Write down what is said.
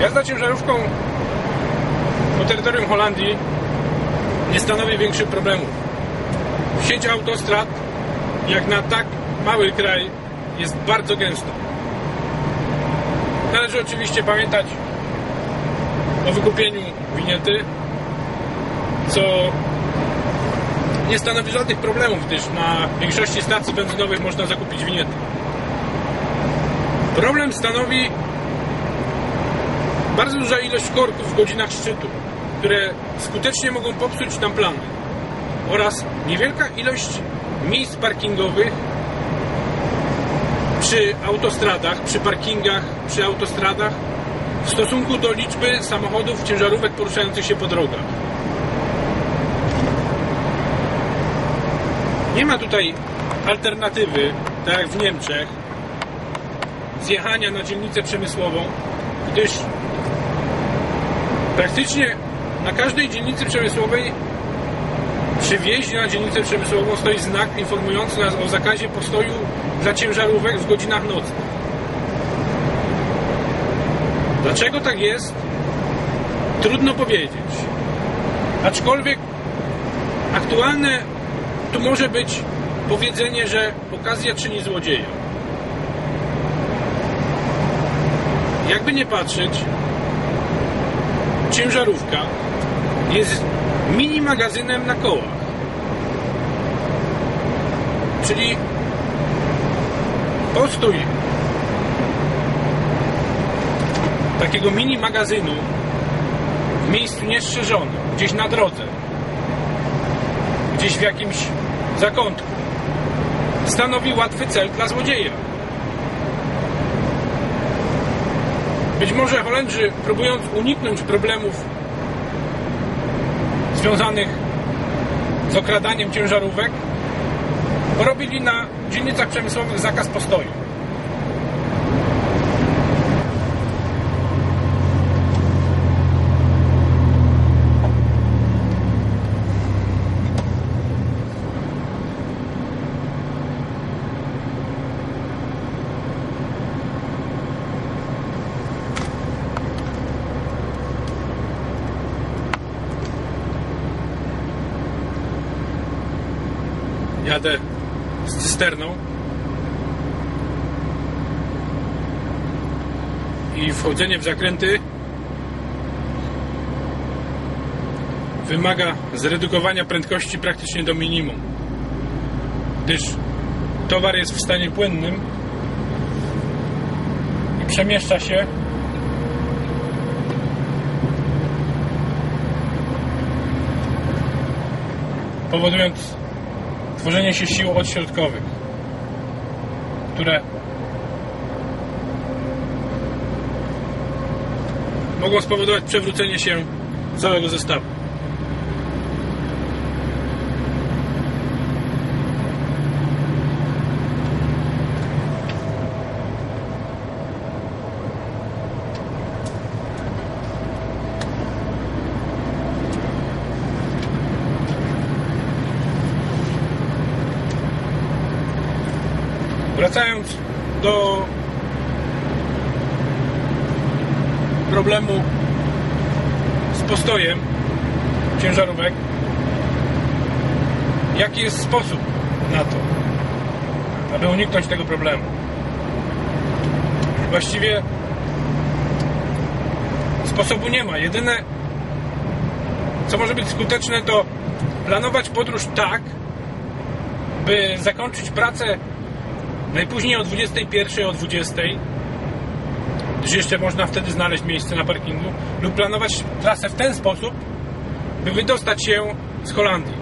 Jazda ciężarówką po terytorium Holandii nie stanowi większych problemów. Sieć autostrad, jak na tak mały kraj, jest bardzo gęsta. Należy oczywiście pamiętać o wykupieniu winiety, co nie stanowi żadnych problemów, gdyż na większości stacji benzynowych można zakupić winiety. Problem stanowi bardzo duża ilość korków w godzinach szczytu, które skutecznie mogą popsuć nam plany oraz niewielka ilość miejsc parkingowych przy autostradach, przy parkingach, przy autostradach w stosunku do liczby samochodów, ciężarówek poruszających się po drogach. Nie ma tutaj alternatywy, tak jak w Niemczech, zjechania na dzielnicę przemysłową, gdyż praktycznie na każdej dzielnicy przemysłowej przy wjeździe na dzielnicę przemysłową stoi znak informujący nas o zakazie postoju dla ciężarówek w godzinach nocnych. Dlaczego tak jest? Trudno powiedzieć. Aczkolwiek aktualne tu może być powiedzenie, że okazja czyni złodzieja. Jakby nie patrzeć, ciężarówka jest mini magazynem na kołach. Czyli postój takiego mini magazynu w miejscu niestrzeżonym, gdzieś na drodze, gdzieś w jakimś zakątku, stanowi łatwy cel dla złodzieja. Być może Holendrzy, próbując uniknąć problemów związanych z okradaniem ciężarówek, porobili na dzielnicach przemysłowych zakaz postoju. Jadę z cysterną. I wchodzenie w zakręty wymaga zredukowania prędkości praktycznie do minimum, gdyż towar jest w stanie płynnym i przemieszcza się powodując tworzenie się sił odśrodkowych, które mogą spowodować przewrócenie się całego zestawu. Wracając do problemu z postojem ciężarówek, jaki jest sposób na to, aby uniknąć tego problemu? Właściwie sposobu nie ma. Jedyne, co może być skuteczne, to planować podróż tak, by zakończyć pracę Najpóźniej o 21, o 20, gdyż jeszcze można wtedy znaleźć miejsce na parkingu, lub planować trasę w ten sposób, by wydostać się z Holandii.